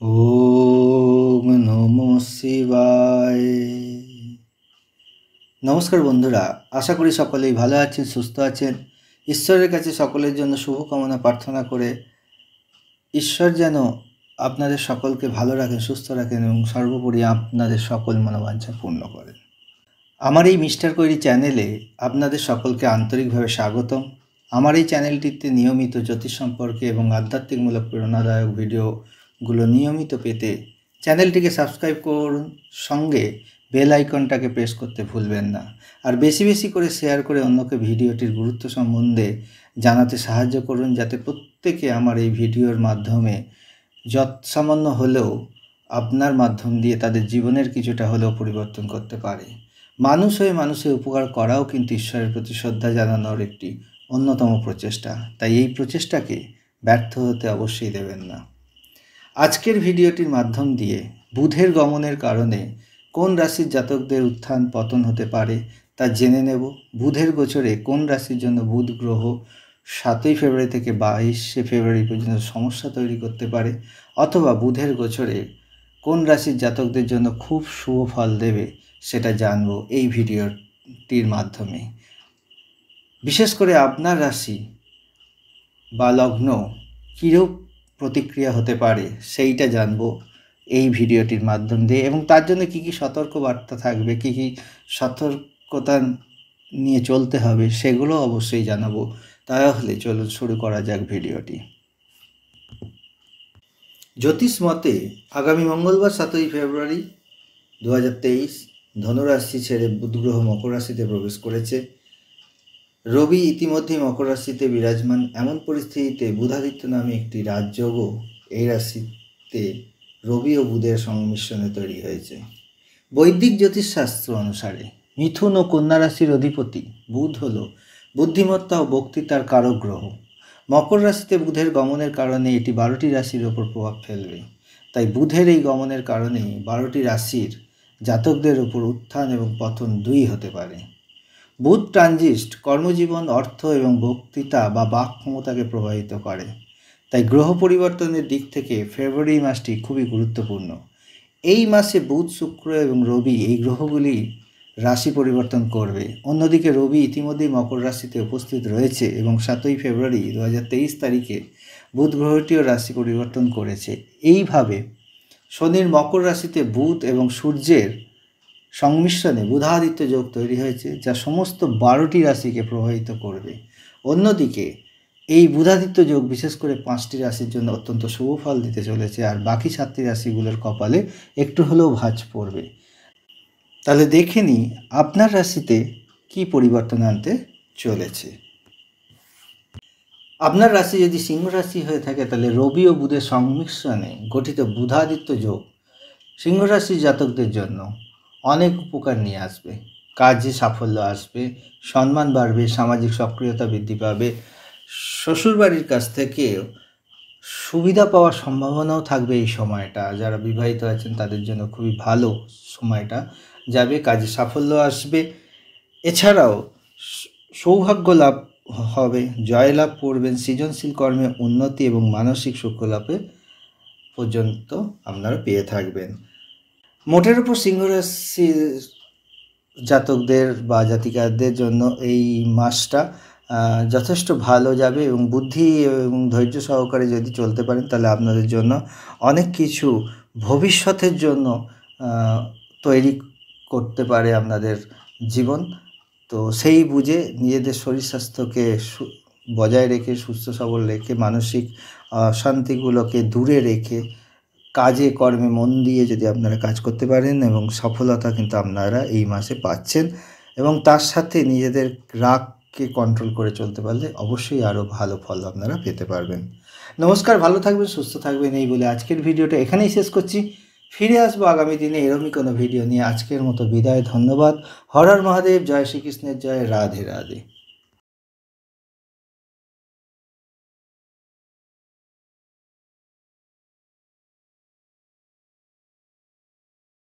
ওম নম শিবায়। নমস্কার বন্ধুরা, আশা করি সকলেই ভালো আছেন, সুস্থ আছেন। ঈশ্বরের কাছে সকলের জন্য শুভকামনা প্রার্থনা করে ঈশ্বর যেন আপনাদের সকলকে ভালো রাখেন, সুস্থ রাখেন এবং সর্বোপরি আপনাদের সকল মনোবাঞ্ছা পূর্ণ করেন। আমার এই মিস্টার কৈরি চ্যানেলে আপনাদের সকলকে আন্তরিকভাবে স্বাগতম। আমার এই চ্যানেলটিতে নিয়মিত জ্যোতিষ সম্পর্কে এবং আধ্যাত্মিকমূলক প্রেরণাদায়ক ভিডিওগুলো নিয়মিত পেতে চ্যানেলটিকে সাবস্ক্রাইব করুন। সঙ্গে বেল আইকনটাকে প্রেস করতে ভুলবেন না। আর বেশি বেশি করে শেয়ার করে অন্যকে ভিডিওটির গুরুত্ব সম্বন্ধে জানাতে সাহায্য করুন, যাতে প্রত্যেকে আমার এই ভিডিওর মাধ্যমে যৎ সামান্য হলেও আপনার মাধ্যম দিয়ে তাদের জীবনের কিছুটা হলেও পরিবর্তন করতে পারে। মানুষ হয়ে মানুষের উপকার করাও কিন্তু ঈশ্বরের প্রতি শ্রদ্ধা জানানোর একটি অন্যতম প্রচেষ্টা। তাই এই প্রচেষ্টাকে ব্যর্থ হতে অবশ্যই দেবেন না। আজকের ভিডিওটির মাধ্যম দিয়ে বুধের গমনের কারণে কোন রাশির জাতকদের উত্থান পতন হতে পারে তা জেনে নেব। বুধের গোচরে কোন রাশির জন্য বুধ গ্রহ সাতই ফেব্রুয়ারি থেকে বাইশে ফেব্রুয়ারি পর্যন্ত সমস্যা তৈরি করতে পারে অথবা বুধের গোচরে কোন রাশির জাতকদের জন্য খুব শুভ ফল দেবে সেটা জানব এই ভিডিওটির মাধ্যমে। বিশেষ করে আপনার রাশি বা লগ্ন কীরূপ প্রতিক্রিয়া হতে পারে, সেইটা জানব এই ভিডিওটির মাধ্যম দিয়ে। এবং তার জন্য কী কী সতর্কবার্তা থাকবে, কী কী সতর্কতা নিয়ে চলতে হবে, সেগুলো অবশ্যই জানাব। তাহলে চলুন শুরু করা যাক ভিডিওটি। জ্যোতিষ মতে, আগামী মঙ্গলবার সাতই ফেব্রুয়ারি দু হাজার তেইশ ধনুরাশি ছেড়ে বুধ গ্রহ মকর রাশিতে প্রবেশ করেছে। রবি ইতিমধ্যে মকর রাশিতে বিরাজমান। এমন পরিস্থিতিতে বুধাদিত্য নামে একটি রাজযোগও এই রাশিতে রবি ও বুধের সংমিশ্রণে তৈরি হয়েছে। বৈদিক জ্যোতিষশাস্ত্র অনুসারে মিথুন ও কন্যা রাশির অধিপতি বুধ হল বুদ্ধিমত্তা ও বক্তৃতার কারক গ্রহ। মকর রাশিতে বুধের গমনের কারণে এটি বারোটি রাশির ওপর প্রভাব ফেলবে। তাই বুধের এই গমনের কারণে বারোটি রাশির জাতকদের উপর উত্থান এবং পতন দুই হতে পারে। বুধ ট্রানজিস্ট কর্মজীবন, অর্থ এবং বক্তৃতা বা বাক ক্ষমতাকে প্রভাবিত করে। তাই গ্রহ পরিবর্তনের দিক থেকে ফেব্রুয়ারি মাসটি খুবই গুরুত্বপূর্ণ। এই মাসে বুধ, শুক্র এবং রবি এই গ্রহগুলি রাশি পরিবর্তন করবে। অন্যদিকে রবি ইতিমধ্যেই মকর রাশিতে উপস্থিত রয়েছে এবং সাতই ফেব্রুয়ারি দু তেইশ তারিখে বুধ গ্রহটিও রাশি পরিবর্তন করেছে। এইভাবে শনির মকর রাশিতে বুধ এবং সূর্যের সংমিশ্রণে বুধাদিত্য যোগ তৈরি হয়েছে, যা সমস্ত বারোটি রাশিকে প্রভাবিত করবে। অন্যদিকে, এই বুধাদিত্য যোগ বিশেষ করে পাঁচটি রাশির জন্য অত্যন্ত শুভ ফল দিতে চলেছে, আর বাকি সাতটি রাশিগুলোর কপালে একটু হলেও ভাঁজ পড়বে। তাহলে দেখে নিই আপনার রাশিতে কি পরিবর্তন আনতে চলেছে। আপনার রাশি যদি সিংহ রাশি হয়ে থাকে, তাহলে রবি ও বুধের সংমিশ্রণে গঠিত বুধাদিত্য যোগ সিংহ রাশির জাতকদের জন্য অনেক উপকার নিয়ে আসবে। কাজে সাফল্য আসবে, সম্মান বাড়বে, সামাজিক সক্রিয়তা বৃদ্ধি পাবে। শ্বশুরবাড়ির কাছ থেকে সুবিধা পাওয়ার সম্ভাবনাও থাকবে এই সময়টা। যারা বিবাহিত আছেন, তাদের জন্য খুবই ভালো সময়টা যাবে, কাজে সাফল্য আসবে। এছাড়াও সৌভাগ্য লাভ হবে, জয়লাভ করবেন, সৃজনশীল কর্মে উন্নতি এবং মানসিক সুখ লাভে পর্যন্ত আপনারা পেয়ে থাকবেন। মোটের উপর সিংহ রাশির জাতকদের বা জাতিকাদের জন্য এই মাসটা যথেষ্ট ভালো যাবে এবং বুদ্ধি এবং ধৈর্য সহকারে যদি চলতে পারেন, তাহলে আপনাদের জন্য অনেক কিছু ভবিষ্যতের জন্য তৈরি করতে পারে আপনাদের জীবন। তো সেই বুঝে নিজেদের শরীর স্বাস্থ্যকে বজায় রেখে, সুস্থ সবল রেখে, মানসিক অশান্তিগুলোকে দূরে রেখে কাজে, কর্মে মন দিয়ে যদি আপনারা কাজ করতে পারেন এবং সফলতা কিন্তু আপনারা এই মাসে পাচ্ছেন এবং তার সাথে নিজেদের রাগকে কন্ট্রোল করে চলতে পারলে অবশ্যই আরও ভালো ফল আপনারা পেতে পারবেন। নমস্কার, ভালো থাকবেন, সুস্থ থাকবেন এই বলে আজকের ভিডিওটা এখানেই শেষ করছি। ফিরে আসব আগামী দিনে এরমই কোনো ভিডিও নিয়ে। আজকের মতো বিদায়, ধন্যবাদ। হরর মহাদেব, জয় শ্রীকৃষ্ণের জয়। রাধে রাধে।